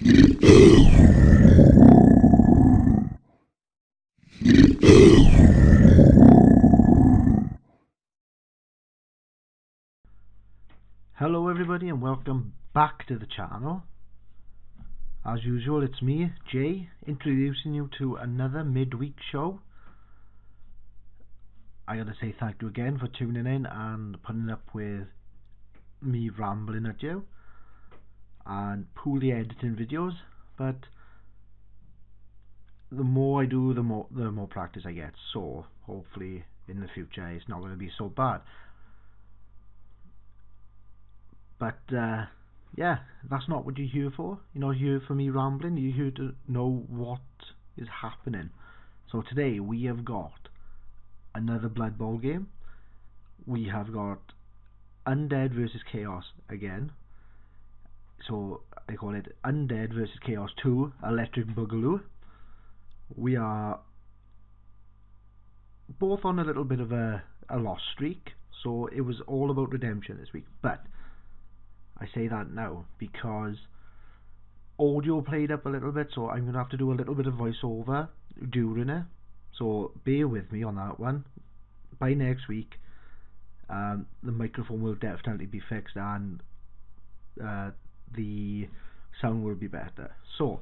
Hello everybody and welcome back to the channel. As usual it's me, Jay, introducing you to another midweek show. I gotta say thank you again for tuning in and putting up with me rambling at you and poorly editing videos but the more I do the more the more practice I get. So hopefully in the future it's not going to be so bad. But uh, yeah that's not what you're here for. You're not here for me rambling. You're here to know what is happening. So today we have got another Blood Bowl game. We have got Undead versus Chaos again so I call it Undead versus Chaos 2 Electric Boogaloo. We are both on a little bit of a, a lost streak so it was all about redemption this week. But I say that now because audio played up a little bit so I'm going to have to do a little bit of voiceover during it. So bear with me on that one. By next week um, the microphone will definitely be fixed and uh, the sound will be better so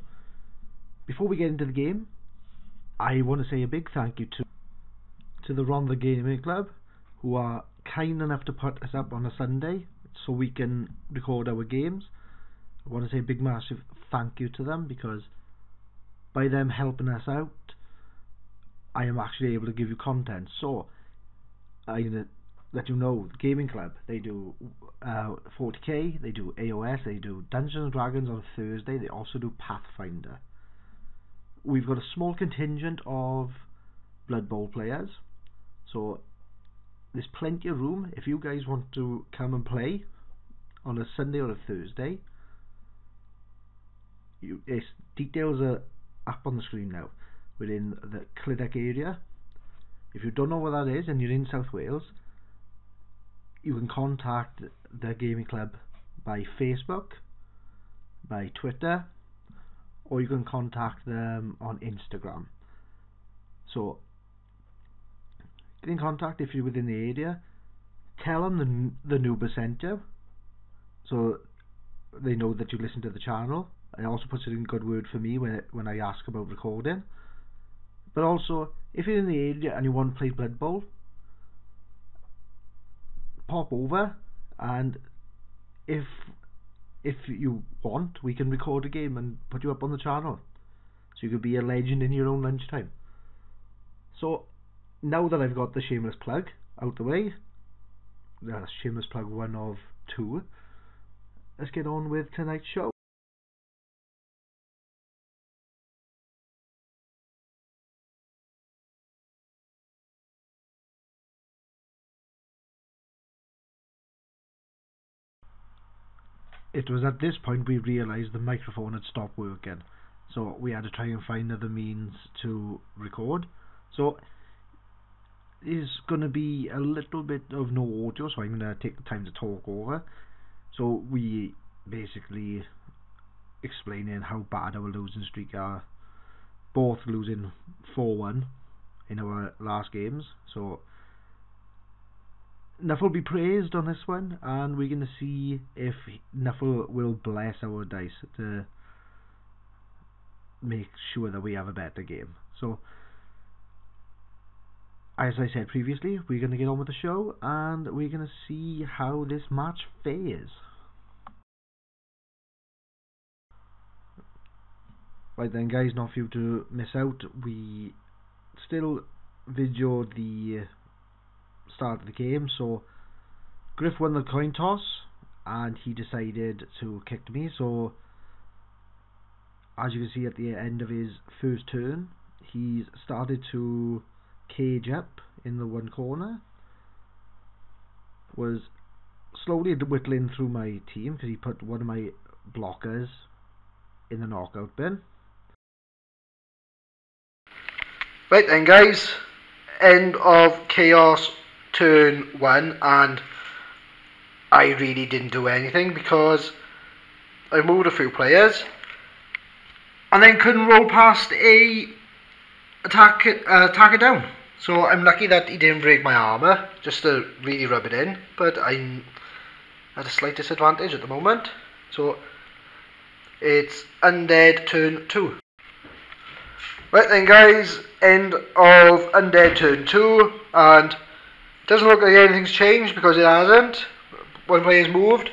before we get into the game I want to say a big thank you to to the Rhondda Gaming Club who are kind enough to put us up on a Sunday so we can record our games. I want to say a big massive thank you to them because by them helping us out I am actually able to give you content. So I let you know Gaming Club they do uh, 40k, they do AOS, they do Dungeons and Dragons on Thursday, they also do Pathfinder we've got a small contingent of Blood Bowl players. So there's plenty of room if you guys want to come and play on a Sunday or a Thursday. You, it's, details are up on the screen now We're in the Clydach area. If you don't know where that is and you're in South Wales, you can contact the gaming club by Facebook, by Twitter, or you can contact them on Instagram. So get in contact if you're within the area. Tell them the the Nuba sent you, so they know that you listen to the channel. It also puts it in good word for me when it, when I ask about recording. But also, if you're in the area and you want to play Blood Bowl, pop over and if if you want, we can record a game and put you up on the channel. So you could be a legend in your own lunchtime. So, now that I've got the shameless plug out the way, that's shameless plug one of two, let's get on with tonight's show. It was at this point we realised the microphone had stopped working. So we had to try and find other means to record. So there's going to be a little bit of no audio so I'm going to take the time to talk over. So we basically explaining how bad our losing streak are. Both losing 4-1 in our last games so Nuffle be praised on this one, and we're going to see if Nuffle will bless our dice to make sure that we have a better game. So, as I said previously, we're going to get on with the show, and we're going to see how this match fares. Right then, guys, not for you to miss out, we still video the start of the game. So Griff won the coin toss and he decided to kick me. So as you can see at the end of his first turn, he's started to cage up in the one corner. Was slowly whittling through my team because he put one of my blockers in the knockout bin. Right then guys, end of Chaos turn one and I really didn't do anything because I moved a few players and then couldn't roll past a attack uh, attack it down. So I'm lucky that he didn't break my armor, just to really rub it in. But I'm at a slight disadvantage at the moment. So it's undead turn two. Right then, guys, end of undead turn two, and doesn't look like anything's changed because it hasn't. One player's moved.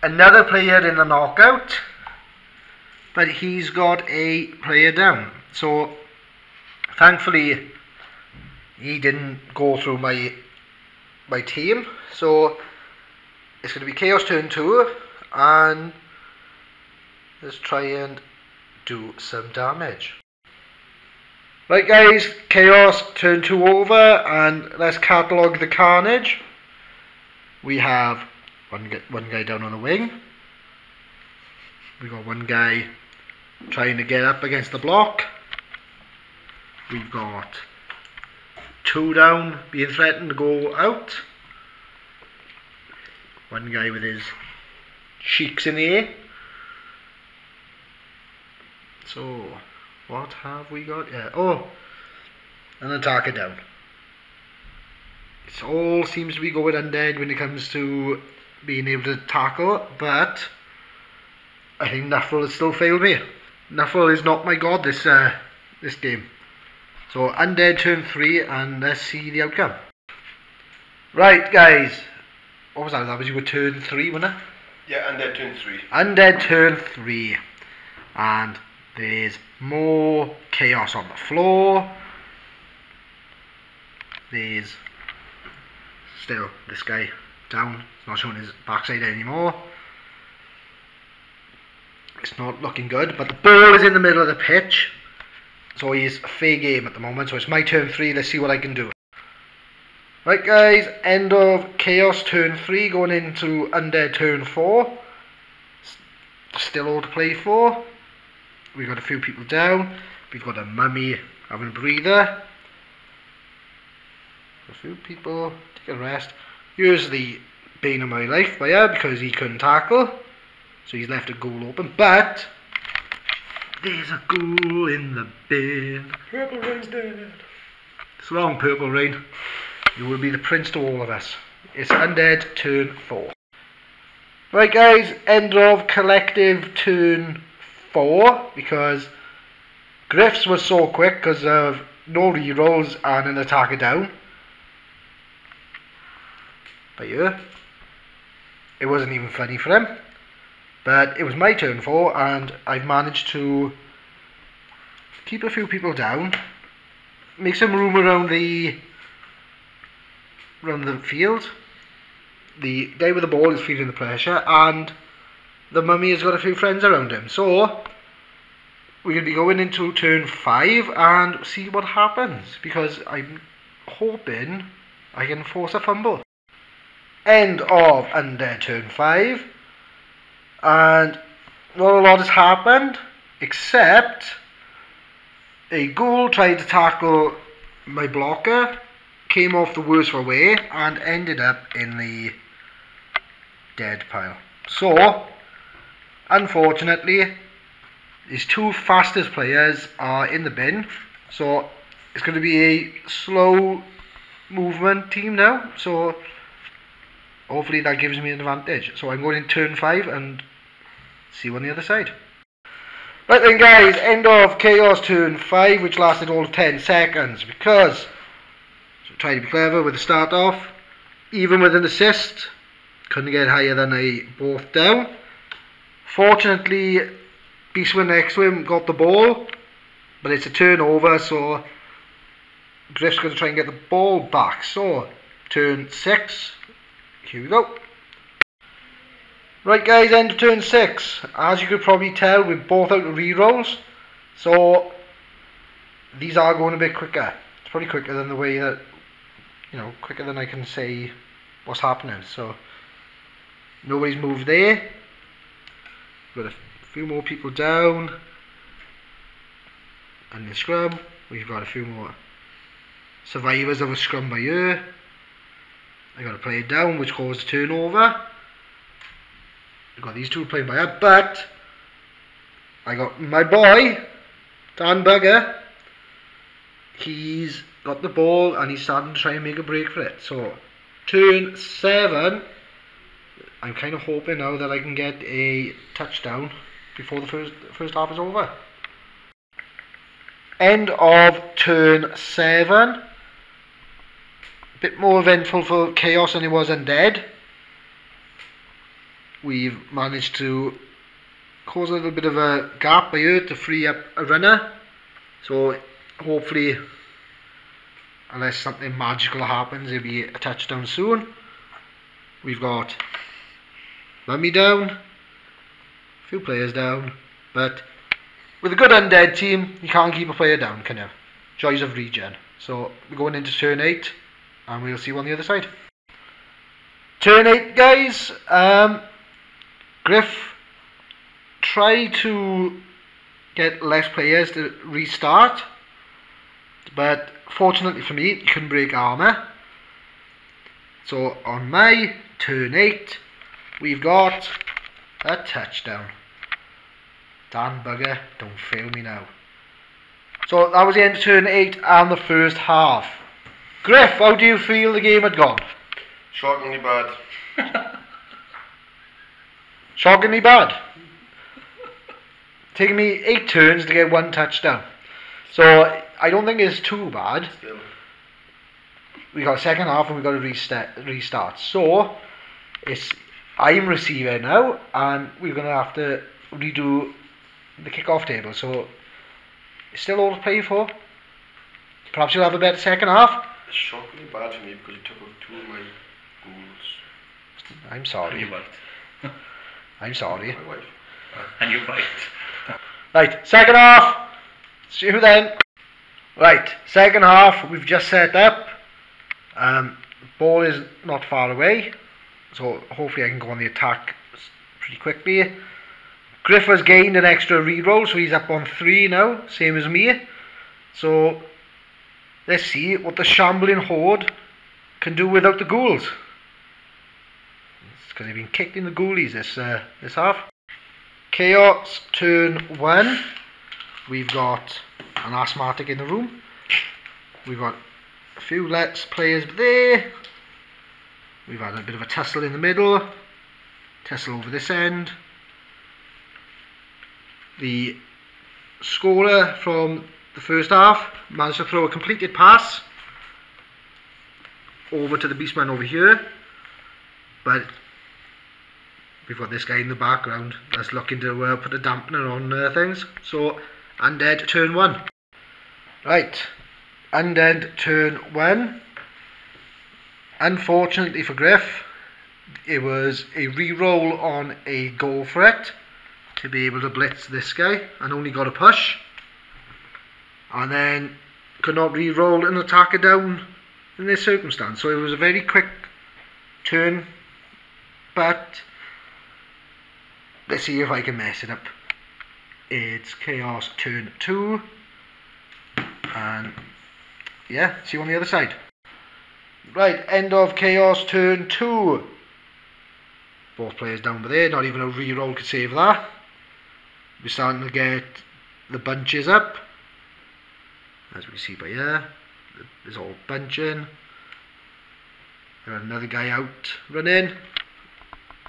Another player in the knockout, but he's got a player down. So thankfully he didn't go through my my team. So it's going to be chaos turn two, and let's try and do some damage. Right guys, chaos turn two over, and let's catalogue the carnage. We have one one guy down on the wing. We've got one guy trying to get up against the block. We've got two down, being threatened to go out. One guy with his cheeks in the air. So, what have we got? Yeah. Oh, an attacker down. It all seems to be going undead when it comes to being able to tackle, but I think Nuffle has still failed me. Nuffle is not my god this uh, this game. So undead turn three, and let's see the outcome. Right, guys. What was that? That was your turn three, wasn't it? Yeah, undead turn three. Undead turn three, and there's more chaos on the floor. There's still this guy down. It's not showing his backside anymore. It's not looking good, but the ball is in the middle of the pitch. So he's a fair game at the moment. So it's my turn three. Let's see what I can do. Right, guys. End of Chaos turn three. Going into Undead turn four. Still all to play for. We've got a few people down. We've got a mummy having a breather. A few people take a rest. Here's the bane of my life by because he couldn't tackle. So he's left a goal open. But there's a ghoul in the bin. Purple Rain's dead. It's wrong, Purple Rain. You will be the prince to all of us. It's Undead turn 4. Right guys, end of collective turn 4 because Griff's was so quick because of no rerolls and an attacker down. But yeah, it wasn't even funny for him. But it was my turn four, and I've managed to keep a few people down, make some room around the around the field. The guy with the ball is feeling the pressure, and the mummy has got a few friends around him. So we're going to be going into turn five and see what happens because I'm hoping I can force a fumble. End of Undead turn five and not a lot has happened except a ghoul tried to tackle my blocker, came off the worst way and ended up in the dead pile. So, unfortunately, his two fastest players are in the bin. So, it's going to be a slow movement team now. So, hopefully that gives me an advantage. So, I'm going in turn 5 and See you on the other side. Right then guys, end of Chaos turn 5 which lasted all 10 seconds because so trying to be clever with the start off even with an assist couldn't get higher than a both down. Fortunately Beastman next to him got the ball but it's a turnover so Griff's going to try and get the ball back so turn 6 here we go Right guys, end of turn 6. As you could probably tell, we're both out of rerolls. So, these are going a bit quicker. It's probably quicker than the way that, you know, quicker than I can say what's happening. So, nobody's moved there. We've got a few more people down. And the scrum, we've got a few more survivors of a scrum by here. I got to play it down, which caused a turnover. We've got these two playing by up, but I got my boy, Dan Bugger. He's got the ball and he's starting to try and make a break for it. So, turn seven. I'm kind of hoping now that I can get a touchdown before the first first half is over. End of turn seven. A bit more eventful for Chaos than it was Undead. We've managed to cause a little bit of a gap here to free up a runner. So hopefully, unless something magical happens, it'll be a touchdown soon. We've got Mummy down, a few players down, but with a good undead team, you can't keep a player down, can you? Joys of regen. So we're going into turn 8, and we'll see you on the other side. Turn 8, guys. Um, Griff try to get less players to restart, but fortunately for me, you couldn't break armor. So on my turn 8, we've got a touchdown. Dan Bugger, don't fail me now. So that was the end of turn 8 and the first half. Griff, how do you feel the game had gone? Shockingly bad. Shockingly bad. Taking me 8 turns to get one touchdown. So I don't think it's too bad. Still. we got a second half and we got to restart. Restart. So it's I'm receiver now, and we're gonna have to redo the kick-off table. So still all to play for. Perhaps you'll have a better second half. It's shockingly bad for me because you took out two of my goals. I'm And sorry. you bite. I'm sorry. My wife. And you bite. Right, second half. See you then. Right, second half. We've just set up. Um, ball is not far away, so hopefully I can go on the attack pretty quickly. Griff has gained an extra reroll, so he's up on three now, same as me. So let's see what the shambling horde can do without the ghouls. It's because they've been kicked in the ghoulies this uh, this half. Chaos turn one. We've got an asthmatic in the room. We've got a few let's players there. We've had a bit of a tussle in the middle. Tussle over this end. The scorer from the first half managed to throw a completed pass over to the beastman over here. But we've got this guy in the background that's looking to uh, put a dampener on uh, things. So, undead turn one. Right, undead turn one. Unfortunately for Griff, it was a re-roll on a goal threat to be able to blitz this guy and only got a push. And then could not re-roll an attacker down in this circumstance. So it was a very quick turn, but Let's see if I can mess it up. It's Chaos turn 2. And yeah, see you on the other side. Right, end of Chaos turn 2. Both players down by there, not even a reroll could save that. We're starting to get the bunches up. As we see by here. There's all bunching. Another guy out running.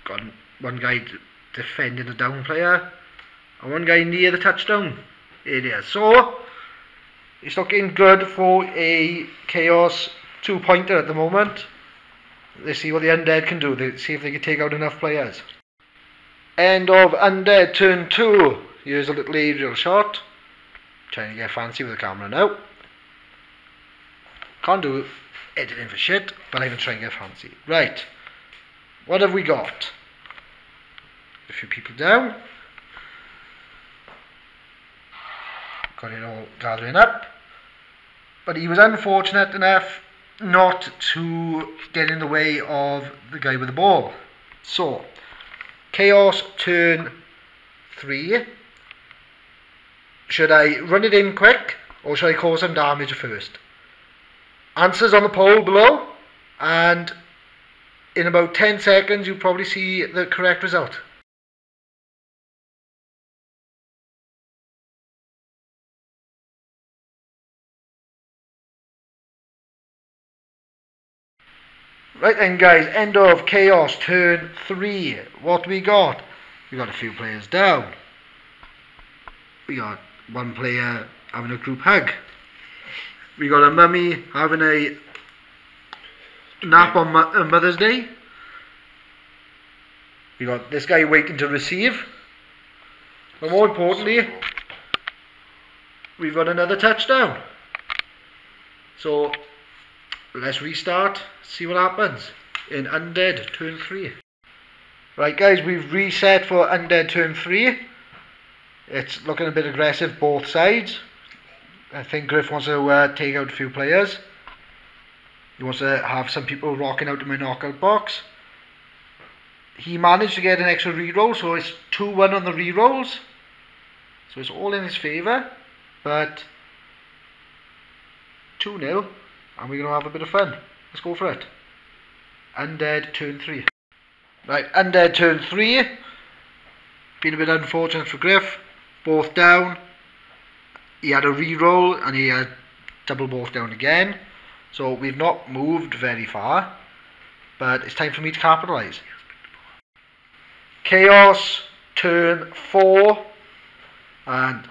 Got one guy defending a down player. And one guy near the touchdown area. So, it's looking good for a Chaos two pointer at the moment. Let's see what the Undead can do. Let's see if they can take out enough players. End of Undead turn two. Here's a little aerial shot. Trying to get fancy with the camera now. Can't do editing for shit, but I'm even trying to get fancy. Right. What have we got? A few people down. Got it all gathering up. But he was unfortunate enough not to get in the way of the guy with the ball. So, Chaos turn three. Should I run it in quick or should I cause some damage first? Answers on the poll below and in about 10 seconds you'll probably see the correct result. Right then, guys, end of chaos, turn three. What we got? We got a few players down. We got one player having a group hug. We got a mummy having a nap on Mo- Mother's Day. We got this guy waiting to receive. But more importantly, we've got another touchdown. So let's restart, see what happens in Undead turn 3. Right guys, we've reset for Undead turn 3. It's looking a bit aggressive both sides. I think Griff wants to uh, take out a few players. He wants to have some people rocking out to my knockout box. He managed to get an extra reroll, so it's 2-1 on the rerolls. So it's all in his favour. But 2-0 and we're going to have a bit of fun. Let's go for it. Undead turn 3. Right, Undead turn 3. Been a bit unfortunate for Griff. Both down. He had a re-roll and he had double both down again. So we've not moved very far. But it's time for me to capitalise. Chaos turn 4. And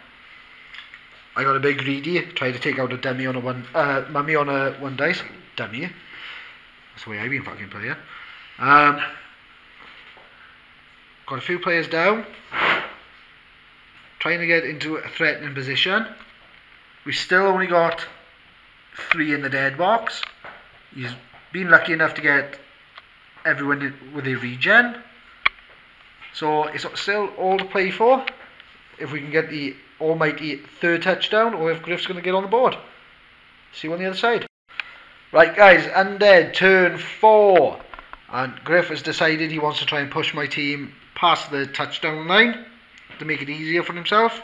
I got a big greedy, tried to take out a dummy on a one, uh, mummy on a one dice. Dummy. That's the way I've been fucking playing. Um, got a few players down. Trying to get into a threatening position. We still only got three in the dead box. He's been lucky enough to get everyone with a regen. So it's still all to play for. If we can get the almighty third touchdown or if Griff's going to get on the board. See you on the other side. Right, guys, undead turn four. And Griff has decided he wants to try and push my team past the touchdown line to make it easier for himself.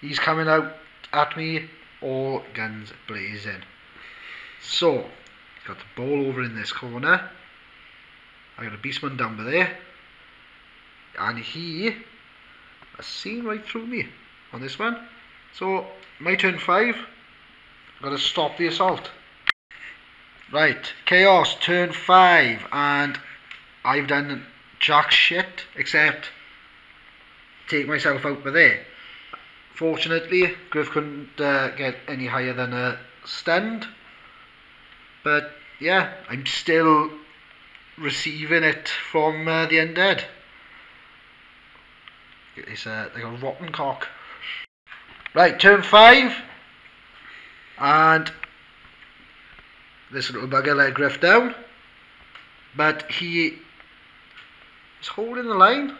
He's coming out at me, all guns blazing. So, got the ball over in this corner. I got a beastman down by there. And he seen right through me on this one. So my turn five. Got to stop the assault. Right, chaos turn five, and I've done jack shit except take myself out by there. Fortunately, Griff couldn't uh, get any higher than a stunned. But yeah, I'm still receiving it from uh, the undead. It's uh, like a rotten cock. Right, turn five. And this little bugger let Griff down. But he is holding the line.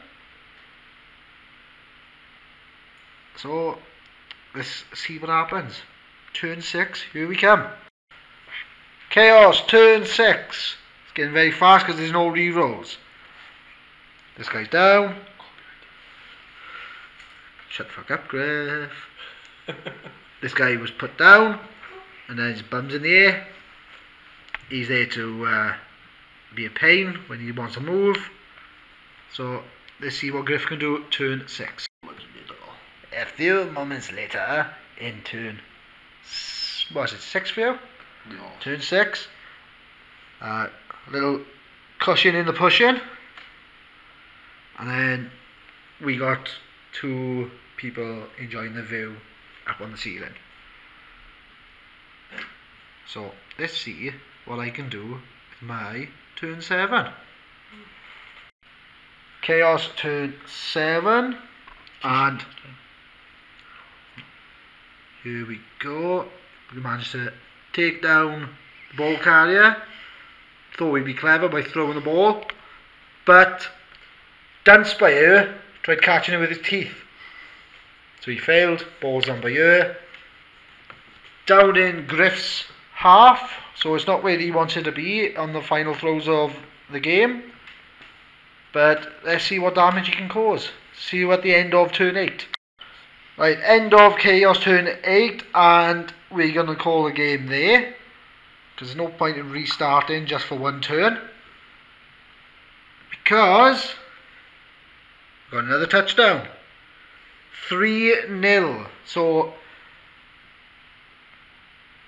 So let's see what happens. Turn six, here we come. Chaos, turn six. It's getting very fast because there's no re-rolls. This guy's down. Shut the fuck up, Griff. this guy was put down, and then his bum's in the air. He's there to uh, be a pain when he wants to move. So let's see what Griff can do. Turn six. A few moments later, in turn, s- what is it six for you? No. Turn six. Uh, a little cushion in the pushing. And then we got two people enjoying the view up on the ceiling. So let's see what I can do with my turn seven. Chaos turn seven. And here we go. We managed to take down the ball carrier. Thought we'd be clever by throwing the ball. But Dan Spire tried catching it with his teeth. So he failed. Ball's on by. Down in Griff's half. So it's not where he wanted to be on the final throws of the game. But let's see what damage he can cause. See you at the end of turn 8. Right, end of Chaos turn 8, and we're going to call the game there. Because there's no point in restarting just for one turn. Because got another touchdown. 3 0. So,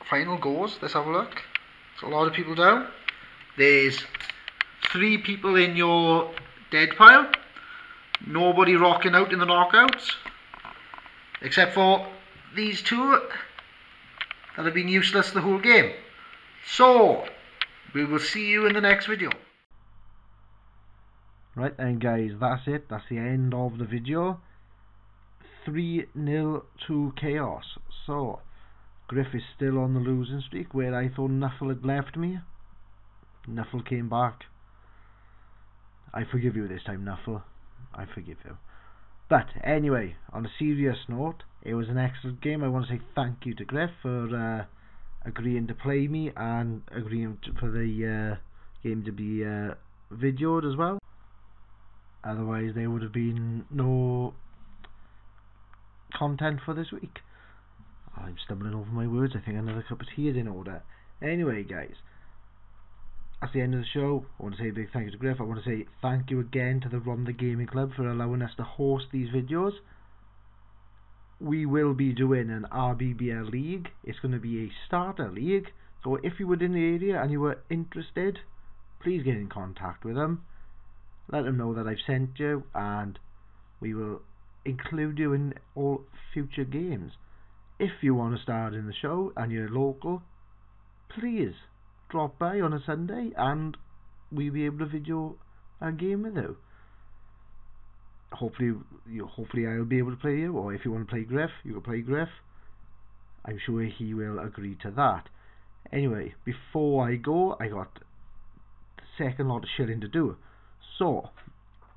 final goals, let's have a look. There's a lot of people down. there's three people in your dead pile. Nobody rocking out in the knockouts. Except for these two that have been useless the whole game. So, we will see you in the next video. Right then guys, that's it. That's the end of the video. 3 0 to Chaos. So, Griff is still on the losing streak where I thought Nuffle had left me. Nuffle came back. I forgive you this time, Nuffle. I forgive you. But anyway, on a serious note, it was an excellent game. I want to say thank you to Griff for uh, agreeing to play me and agreeing to, for the uh, game to be uh, videoed as well. Otherwise, there would have been no content for this week. I'm stumbling over my words. I think another cup of tea is in order. Anyway, guys, that's the end of the show. I want to say a big thank you to Griff. I want to say thank you again to the Rhondda Gaming Club for allowing us to host these videos. We will be doing an RBBL league. It's going to be a starter league. So if you were in the area and you were interested, please get in contact with them. Let them know that I've sent you and we will include you in all future games. If you want to start in the show and you're local, please drop by on a Sunday and we'll be able to video a game with you. Hopefully, you, hopefully I'll be able to play you, or if you want to play Griff, you can play Griff. I'm sure he will agree to that. Anyway, before I go, I got the second lot of shilling to do. So,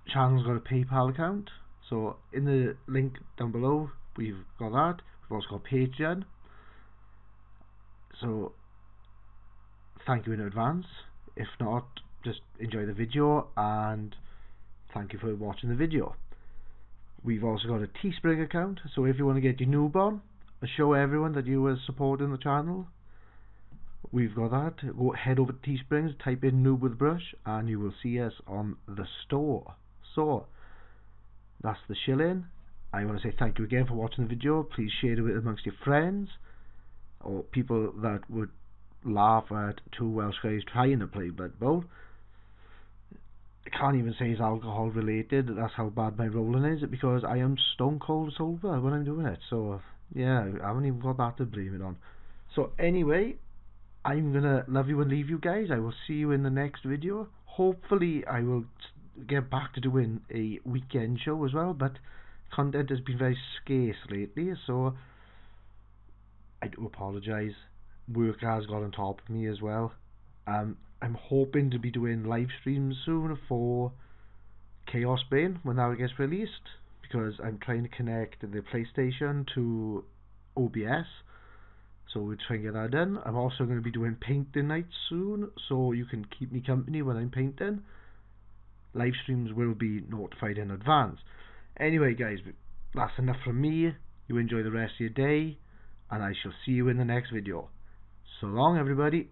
channel's got a PayPal account. So, in the link down below, we've got that. We've also got Patreon. So, thank you in advance. If not, just enjoy the video and thank you for watching the video. We've also got a Teespring account, so if you want to get your noob on show everyone that you are supporting the channel, we've got that. Go head over to Teesprings, type in noob with brush, and you will see us on the store. So, that's the shilling. I want to say thank you again for watching the video. Please share it with amongst your friends or people that would laugh at two Welsh guys trying to play Blood Bowl. I can't even say it's alcohol related. That's how bad my rolling is because I am stone cold sober when I'm doing it. So yeah, I haven't even got that to blame it on. So anyway, I'm gonna love you and leave you guys. I will see you in the next video. Hopefully, I will get back to doing a weekend show as well. But content has been very scarce lately, so I do apologise. Work has got on top of me as well. Um, I'm hoping to be doing live streams soon for Chaos Bane when that gets released because I'm trying to connect the PlayStation to OBS. So we're trying to get that done. I'm also going to be doing painting nights soon, so you can keep me company when I'm painting. Live streams will be notified in advance. Anyway, guys, that's enough from me. You enjoy the rest of your day, and I shall see you in the next video. So long, everybody.